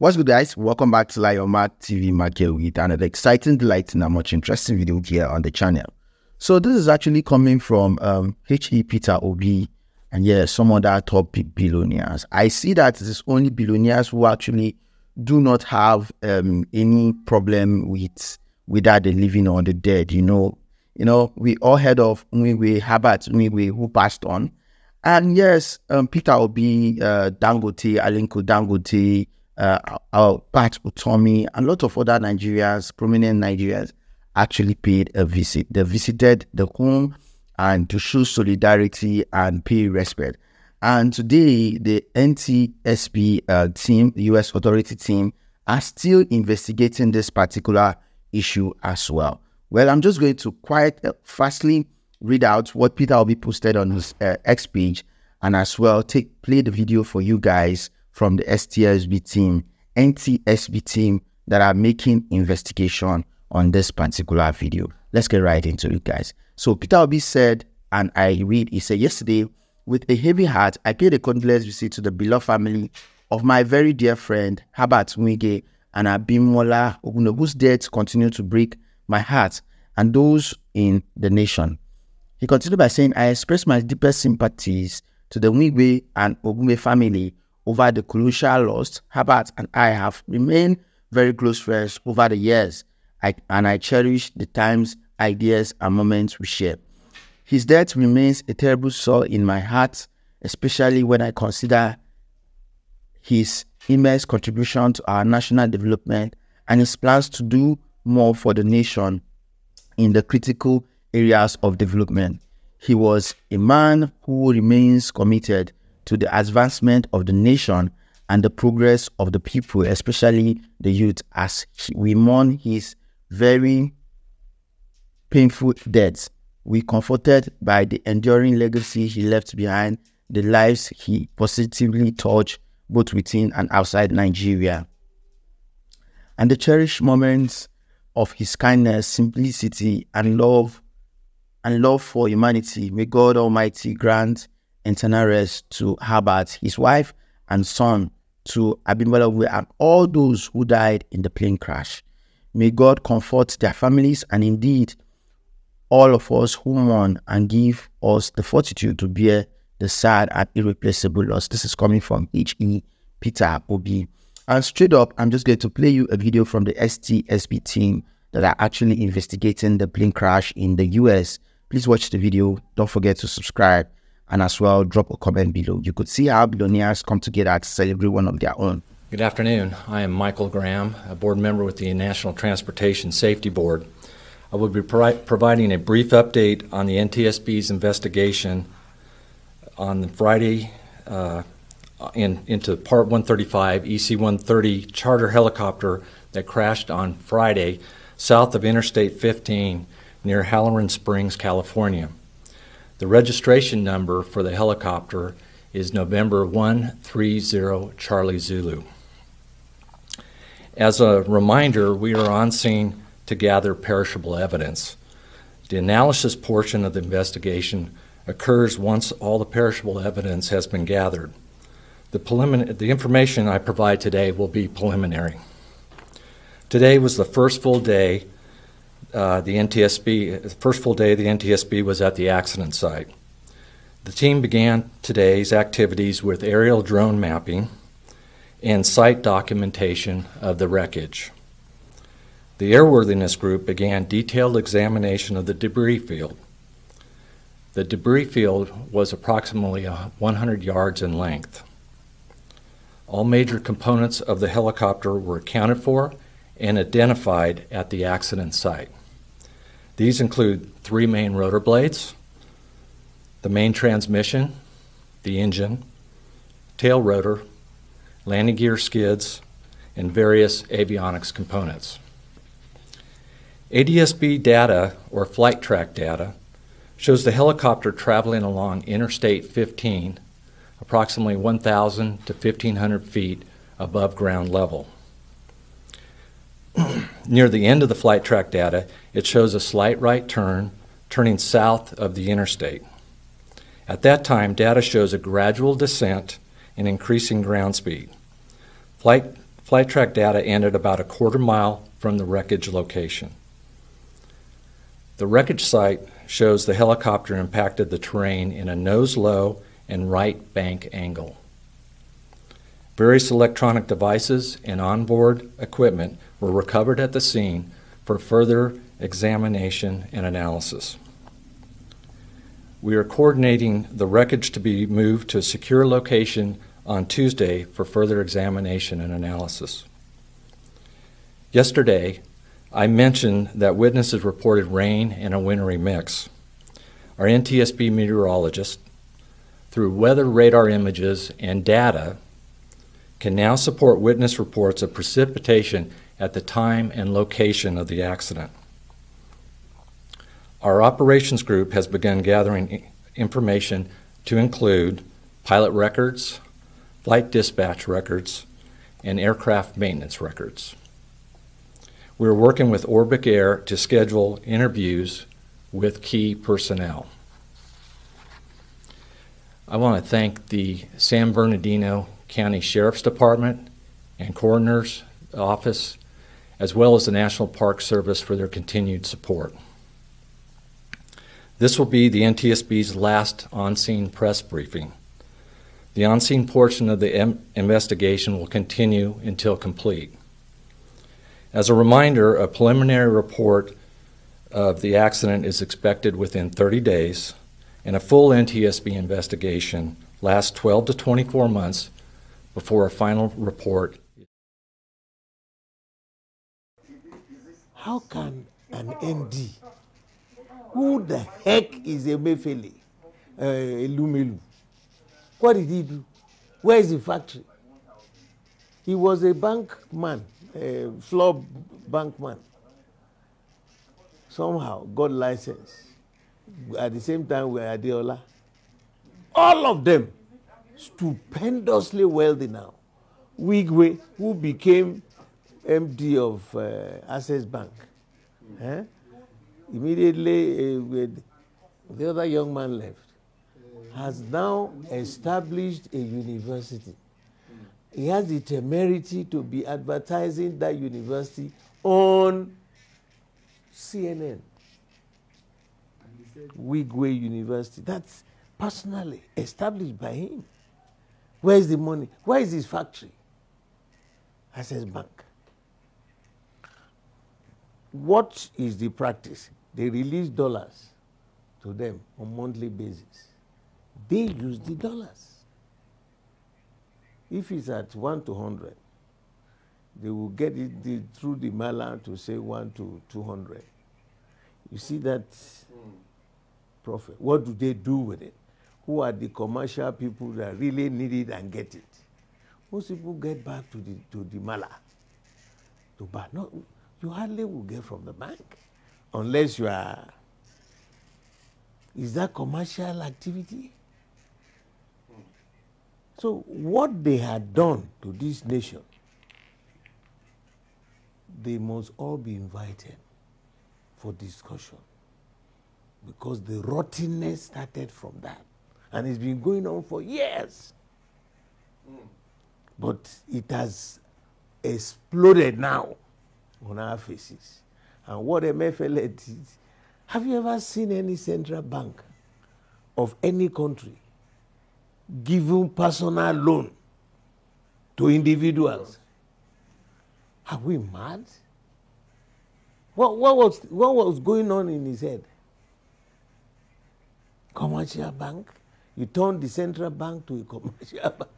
What's good, guys? Welcome back to Mark TV Market with another exciting, delighting, and much interesting video here on the channel. So this is actually coming from um, H.E. Peter Obi and yeah, some other top billionaires. I see that it is only billionaires who actually do not have um, any problem with whether the living or the dead. You know, you know, we all heard of Nwiwe Herbert Nwiwe who passed on. And yes, um, Peter Obi, uh, Dangote, Aliko Dangote, uh, our Pat Utomi, and a lot of other Nigerians, prominent Nigerians, actually paid a visit. They visited the home and to show solidarity and pay respect. And today, the NTSB uh, team, the US authority team, are still investigating this particular issue as well. Well, I'm just going to quite uh, fastly read out what Peter will be posted on his uh, X page and as well take play the video for you guys from the STSB team, NTSB team that are making investigation on this particular video. Let's get right into it, guys. So Peter Obi said, and I read, he said, yesterday, with a heavy heart, I paid a condolence visit to the beloved family of my very dear friend, Herbert Nwige and Abimbola Ogunno, whose deaths continue to break my heart and those in the nation. He continued by saying, I express my deepest sympathies to the Nwigwe and Ogunme family over the crucial loss, Herbert and I have remained very close friends over the years, I, and I cherish the times, ideas, and moments we share. His death remains a terrible sore in my heart, especially when I consider his immense contribution to our national development and his plans to do more for the nation in the critical areas of development. He was a man who remains committed to the advancement of the nation and the progress of the people, especially the youth, as we mourn his very painful death. We comforted by the enduring legacy he left behind, the lives he positively touched both within and outside Nigeria, and the cherished moments of his kindness, simplicity, and love, and love for humanity. May God Almighty grant rest to Herbert, his wife and son, to Abimbola, and all those who died in the plane crash. May God comfort their families and indeed all of us who mourn and give us the fortitude to bear the sad and irreplaceable loss. This is coming from H.E. Peter Obi. And straight up, I'm just going to play you a video from the STSB team that are actually investigating the plane crash in the US. Please watch the video. Don't forget to subscribe and as well drop a comment below. You could see how billionaires come together to celebrate one of their own. Good afternoon. I am Michael Graham, a board member with the National Transportation Safety Board. I will be pro providing a brief update on the NTSB's investigation on Friday uh, in, into Part 135 EC 130 charter helicopter that crashed on Friday south of Interstate 15 near Halloran Springs, California. The registration number for the helicopter is November 130 Charlie Zulu. As a reminder, we are on scene to gather perishable evidence. The analysis portion of the investigation occurs once all the perishable evidence has been gathered. The, the information I provide today will be preliminary. Today was the first full day uh, the NTSB, the first full day the NTSB was at the accident site. The team began today's activities with aerial drone mapping and site documentation of the wreckage. The airworthiness group began detailed examination of the debris field. The debris field was approximately 100 yards in length. All major components of the helicopter were accounted for and identified at the accident site. These include three main rotor blades, the main transmission, the engine, tail rotor, landing gear skids, and various avionics components. ADSB data, or flight track data, shows the helicopter traveling along Interstate 15, approximately 1,000 to 1,500 feet above ground level. Near the end of the flight track data, it shows a slight right turn, turning south of the interstate. At that time, data shows a gradual descent and increasing ground speed. Flight, Flight track data ended about a quarter mile from the wreckage location. The wreckage site shows the helicopter impacted the terrain in a nose low and right bank angle. Various electronic devices and onboard equipment were recovered at the scene for further examination and analysis. We are coordinating the wreckage to be moved to a secure location on Tuesday for further examination and analysis. Yesterday, I mentioned that witnesses reported rain and a wintry mix. Our NTSB meteorologist, through weather radar images and data, can now support witness reports of precipitation at the time and location of the accident. Our operations group has begun gathering information to include pilot records, flight dispatch records, and aircraft maintenance records. We're working with Orbic Air to schedule interviews with key personnel. I want to thank the San Bernardino County Sheriff's Department and Coroner's Office, as well as the National Park Service for their continued support. This will be the NTSB's last on-scene press briefing. The on-scene portion of the investigation will continue until complete. As a reminder, a preliminary report of the accident is expected within 30 days, and a full NTSB investigation lasts 12 to 24 months before a final report. How can an MD who the heck is Emefiele, uh, Elumelu? What did he do? Where is the factory? He was a bank man, a floor bank man. Somehow got license. At the same time, we are Adeola. All of them stupendously wealthy now. Wigwe, who became MD of uh, Access Bank. Eh? immediately uh, the other young man left, has now established a university. He has the temerity to be advertising that university on CNN. Wigwe University. That's personally established by him. Where is the money? Where is his factory? Access Bank. What is the practice? They release dollars to them on monthly basis. They use the dollars. If it's at 1 to 100, they will get it the, through the mailer to say 1 to 200. You see that mm. profit. What do they do with it? Who are the commercial people that really need it and get it? Most people get back to the, to the mala to buy. No, you hardly will get from the bank unless you are. Is that commercial activity? So, what they had done to this nation, they must all be invited for discussion because the rottenness started from that and it's been going on for years. But it has exploded now on our faces and what MFLA did. Have you ever seen any central bank of any country giving personal loan to individuals? Are we mad? What, what, was, what was going on in his head? Commercial bank? You turn the central bank to a commercial bank.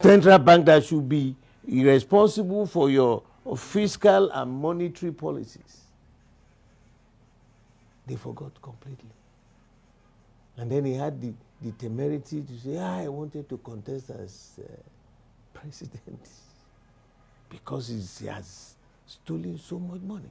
Central bank that should be responsible for your fiscal and monetary policies. They forgot completely. And then he had the, the temerity to say, ah, I wanted to contest as uh, president because he has stolen so much money.